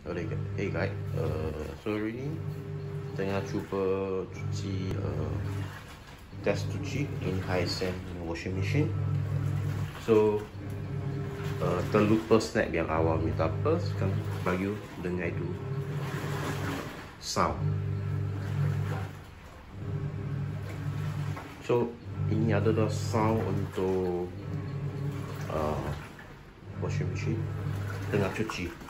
Alright, hey guys, uh, so hari ni tengah cuba cuci uh, test cuci in Hisense washing machine. So uh, terlupa snap yang awal minta apa sekarang bagi dengar itu sound. So ini adalah sound untuk uh, washing machine tengah cuci.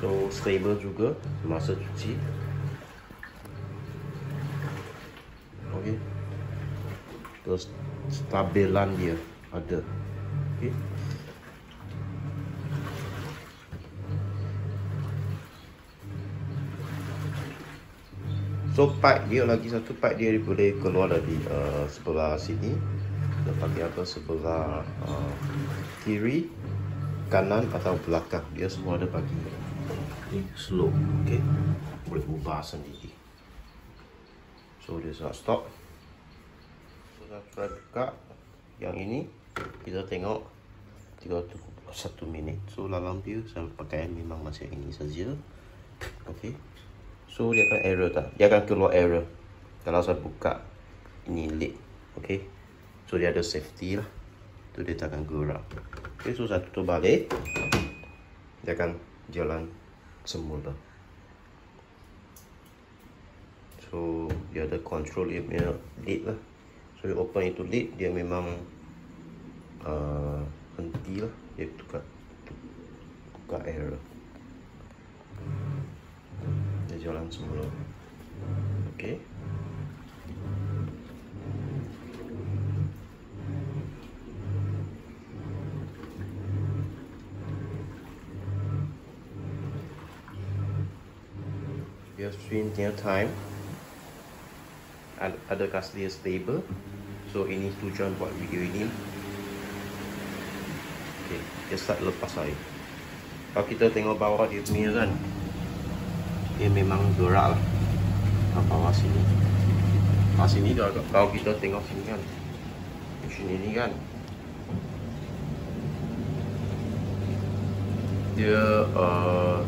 So stable juga masa cuci. Okay. Terus stabilan dia ada. Okay. So pipe dia lagi satu pipe dia boleh keluar dari uh, sebelah sini. Dia pakai apa sebelah uh, kiri, kanan atau belakang. Dia semua ada bagi. Ini slow, okay. Boleh ubah sendiri. So dia sudah stop. So buka. Yang ini kita tengok 31 minit. So dalam dia saya pakai memang masih ini saja. Okay. So dia akan error tak? Dia akan keluar error Kalau saya buka Ini lid Okay So dia ada safety lah Tu dia tak akan gerak Okay so saya tutup balik Dia akan jalan semula So dia ada control dia punya lid lah. So dia open itu lid Dia memang uh, Henti lah. Dia tukar Buka error jalan semula okey dia stream dia time. Adakah dia stable? So ini tujuan buat video ini. Okey dia start lepas air kalau kita tengok bawah dia punya kan dia memang gerak lah. Bawah sini. Bawah sini dah agak kalau kita tengok sini kan mesin ini kan. Dia uh,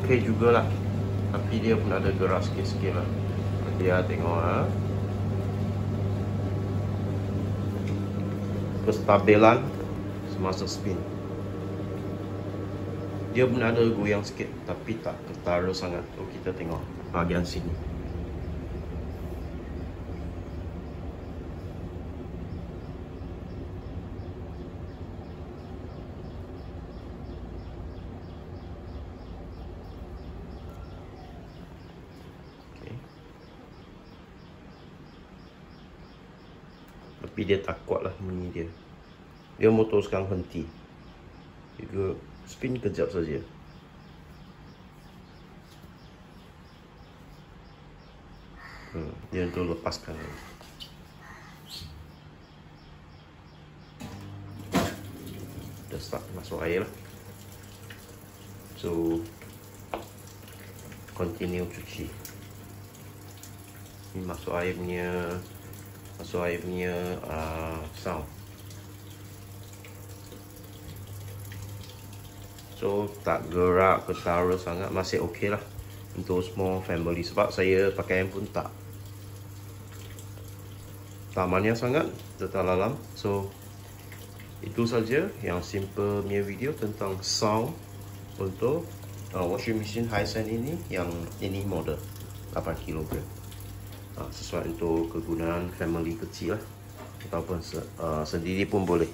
ok jugalah tapi dia pun ada gerak sikit-sikit lah. Dia tengok ha? kestabilan semasa spin. Dia pun ada goyang sikit tapi tak ketara sangat. So kita tengok bahagian sini tapi dia tak kuat lah bunyi dia. Dia motor sekarang henti. Juga spin kejap saja. Hmm, dia untuk lepaskan. Dah start masuk air lah. So continue cuci. Ini masuk air punya masuk air punya uh, sound. So tak gerak ketara sangat Masih okey lah Untuk small family. Sebab saya pakai pun tak. Tamannya sangat Tetap dalam So Itu saja Yang simple punya video Tentang sound Untuk uh, Washing machine Hisense ini Yang ini model 8kg uh, Sesuai untuk kegunaan Family kecil lah. Ataupun uh, sendiri pun boleh.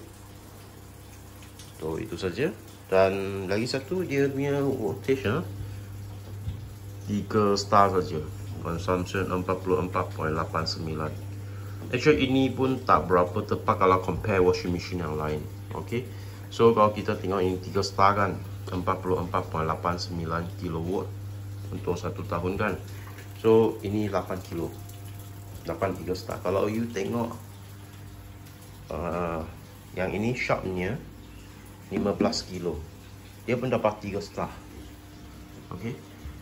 So itu saja. Dan lagi satu dia punya ha? 3 star saja. Consumption 44.89 actually ini pun tak berapa tepat kalau compare washing machine yang lain. Ok so kalau kita tengok ini 3 star kan 44.89 kW untuk satu tahun kan. So ini 8 kilo 8 3 star kalau you tengok uh, yang ini shopnya 15 kilo dia pun dapat 3 star ok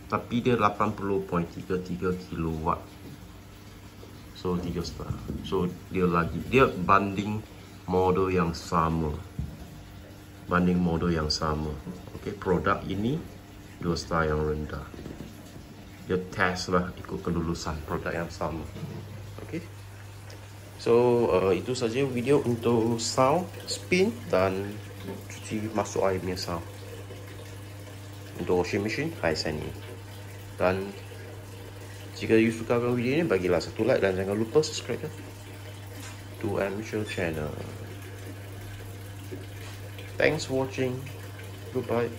tapi dia 80.33 kilowatt So 3 star. So dia lagi dia banding model yang sama. Banding model yang sama. Okey, produk ini 2 star yang rendah. Dia test lah ikut kelulusan produk yang sama. Okey. So uh, itu saja video untuk sound, spin dan cuci masuk air punya sound. Untuk washing machine, Hisense ini. Dan jika you suka video ini, bagilah satu like dan jangan lupa subscribe ya. To Amateur Channel. Thanks for watching. Goodbye.